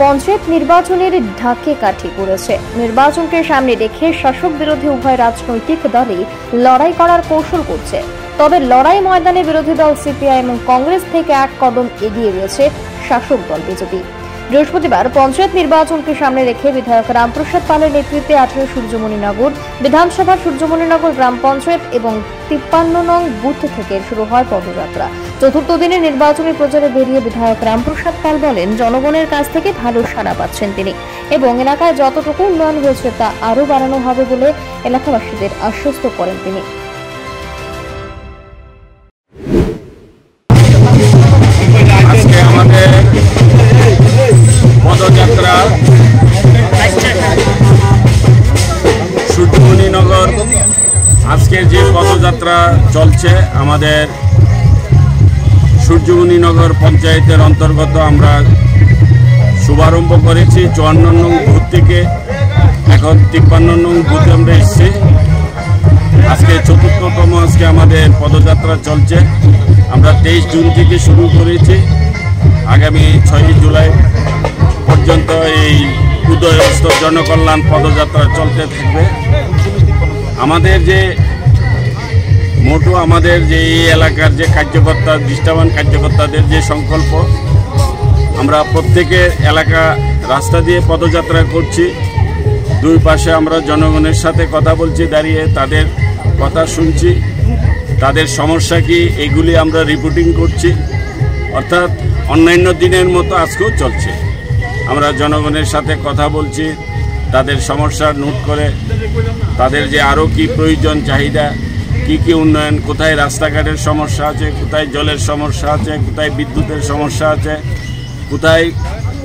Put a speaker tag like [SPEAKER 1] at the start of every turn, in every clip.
[SPEAKER 1] পঞ্চায়েত নির্বাচনের ঢাকে কাঠি পড়েছে। নির্বাচনকে সামনে রেখে শাসক বিরোধী উভয় রাজনৈতিক দলই লড়াই করার কৌশল করছে। তবে লড়াই ময়দানে বিরোধী দল সিপিআই এবং কংগ্রেস থেকে এক কদম এগিয়ে রয়েছে শাসক দল বিজেপি। বৃহস্পতিবার পঞ্চায়েত নির্বাচনকে সামনে রেখে বিধায়ক রামপ্রসাদ পালের নেতৃত্বে আঠেরো সূর্যমণিনগর বিধানসভা সূর্যমণিনগর গ্রাম পঞ্চায়েত এবং তিপ্পান্ন নং বুথ থেকে শুরু হয় পদযাত্রা। চতুর্থ দিনে নির্বাচনী প্রচারে বেরিয়ে বিধায়ক রামপ্রসাদ পাল বলেন, জনগণের কাছ থেকে ভালো সাড়া পাচ্ছেন তিনি এবং এলাকায় যতটুকু উন্নয়ন হয়েছে তা আরও বাড়ানো হবে বলে এলাকাবাসীদের আশ্বস্ত করেন তিনি।
[SPEAKER 2] সূর্যমণিনগর আজকে যে পদযাত্রা চলছে, আমাদের সূর্যমণিনগর পঞ্চায়েতের অন্তর্গত আমরা শুভারম্ভ করেছি। চুয়ান্ন নং বুথ থেকে এখন তিপ্পান্ন নং বুথে আমরা এসেছি। আজকে চতুর্থতম আজকে আমাদের পদযাত্রা চলছে। আমরা তেইশ জুন থেকে শুরু করেছি। আগামী ছয়ই জুলাই উদয়স্ত জনকল্যাণ পদযাত্রা চলতে থাকবে। আমাদের যে মোটো, আমাদের যে এই এলাকার যে কার্যকর্তা, দৃষ্টাবান কার্যকর্তাদের যে সংকল্প, আমরা প্রত্যেকের এলাকা রাস্তা দিয়ে পদযাত্রা করছি। দুই পাশে আমরা জনগণের সাথে কথা বলছি, দাঁড়িয়ে তাদের কথা শুনছি। তাদের সমস্যা কি, এগুলি আমরা রিপোর্টিং করছি। অর্থাৎ অন্যান্য দিনের মতো আজকেও চলছে। আমরা জনগণের সাথে কথা বলছি, তাদের সমস্যা নোট করে, তাদের যে আরও কি প্রয়োজন, চাহিদা, কি কি উন্নয়ন, কোথায় রাস্তাঘাটের সমস্যা আছে, কোথায় জলের সমস্যা আছে, কোথায় বিদ্যুতের সমস্যা আছে, কোথায়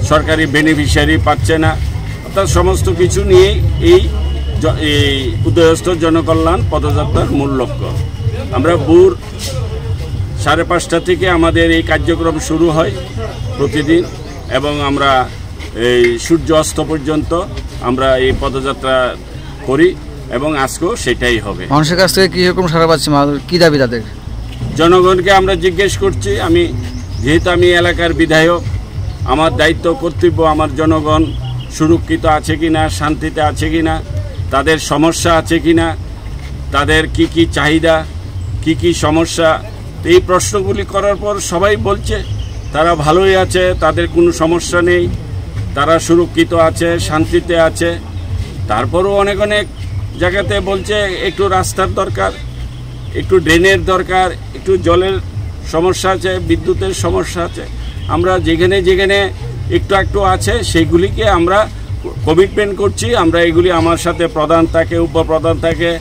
[SPEAKER 2] সরকারি বেনিফিশিয়ারি পাচ্ছে না, অর্থাৎ সমস্ত কিছু নিয়ে এই এই উদয়স্থ জনকল্যাণ পদযাত্রার মূল লক্ষ্য। আমরা বুর সাড়ে পাঁচটা থেকে আমাদের এই কার্যক্রম শুরু হয় প্রতিদিন এবং আমরা এই সূর্য অস্ত পর্যন্ত আমরা এই পদযাত্রা করি এবং আজকেও সেটাই হবে।
[SPEAKER 3] মানুষের কাছ থেকে কীরকম সারা পাচ্ছি কি দাবি তাদের?
[SPEAKER 2] জনগণকে আমরা জিজ্ঞেস করছি আমি যেহেতু আমি এলাকার বিধায়ক আমার দায়িত্ব কর্তব্য আমার জনগণ সুরক্ষিত আছে কি না শান্তিতে আছে কি না তাদের সমস্যা আছে কি না তাদের কি কি চাহিদা কি কি সমস্যা এই প্রশ্নগুলি করার পর সবাই বলছে তারা ভালোই আছে তাদের কোনো সমস্যা নেই। তারা সুরক্ষিত আছে, শান্তিতে আছে। তারপরও অনেক অনেক জায়গাতে বলছে একটু রাস্তার দরকার, একটু ড্রেনের দরকার, একটু জলের সমস্যা আছে, বিদ্যুতের সমস্যা আছে। আমরা যেখানে যেখানে একটু একটু আছে সেইগুলিকে আমরা কমিটমেন্ট করছি। আমরা এগুলি আমার সাথে প্রধান থাকে, উপপ্রধান থাকে।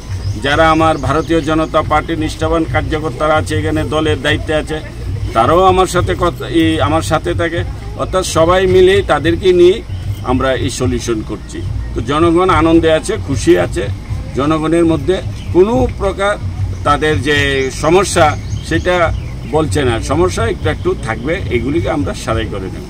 [SPEAKER 2] যারা আমার ভারতীয় জনতা পার্টির নিষ্ঠাবান কার্যকর্তারা আছে, এখানে দলের দায়িত্বে আছে, তারাও আমার সাথে কথা আমার সাথে থাকে। অর্থাৎ সবাই মিলে তাদেরকে নিয়ে আমরা এই সলিউশন করছি। তো জনগণ আনন্দে আছে, খুশি আছে। জনগণের মধ্যে কোনো প্রকার তাদের যে সমস্যা, সেটা বলছে না। সমস্যা একটু একটু থাকবে, এগুলিকে আমরা সারাই করে নেব।